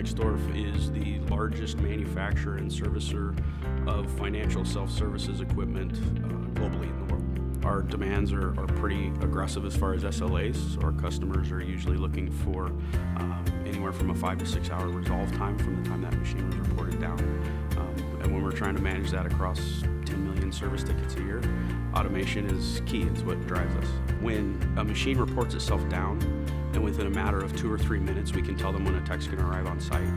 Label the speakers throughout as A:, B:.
A: Diebold Nixdorf is the largest manufacturer and servicer of financial self-services equipment uh, globally in the world. Our demands are, are, pretty aggressive as far as SLAs, so our customers are usually looking for um, anywhere from a five to six hour resolve time from the time that machine was reported down. Um, and when we're trying to manage that across 10 million service tickets a year, automation is key, it's what drives us. When a machine reports itself down, and within a matter of two or three minutes, we can tell them when a tech's going to arrive on site.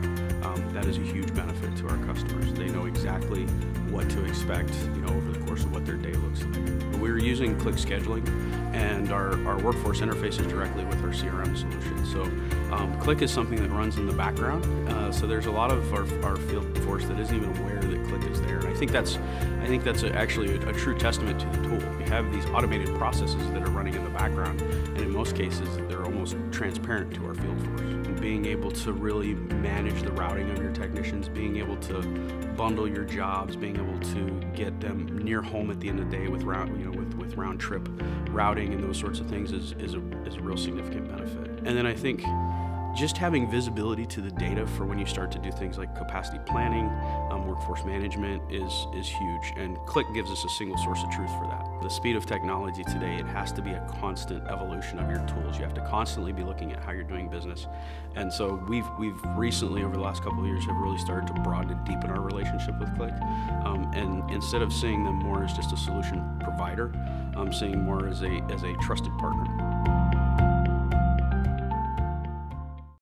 A: Um, that is a huge benefit to our customers. They know exactly what to expect, you know, over the course of what their day looks like. We're using Click scheduling, and our, our workforce interfaces directly with our CRM solution. So um, Click is something that runs in the background. Uh, so there's a lot of our, our, field force that isn't even aware that Click is there. And I think that's I think that's a, actually a, a true testament to the tool. We have these automated processes that are running in the background, and in most cases, they're almost transparent to our field force. Being able to really manage the routing of your technicians, being able to bundle your jobs, being able to get them near home at the end of the day with round, you know, with, with round trip routing and those sorts of things is, is, a, is a real significant benefit. And then I think just having visibility to the data for when you start to do things like capacity planning, um, workforce management is, is huge. And Click gives us a single source of truth for that. The speed of technology today, it has to be a constant evolution of your tools. You have to constantly be looking at how you're doing business. And so we've, we've recently, over the last couple of years, have really started to broaden and deepen our relationship with Click. Um, and instead of seeing them more as just a solution provider, I'm seeing more as a, as a trusted partner.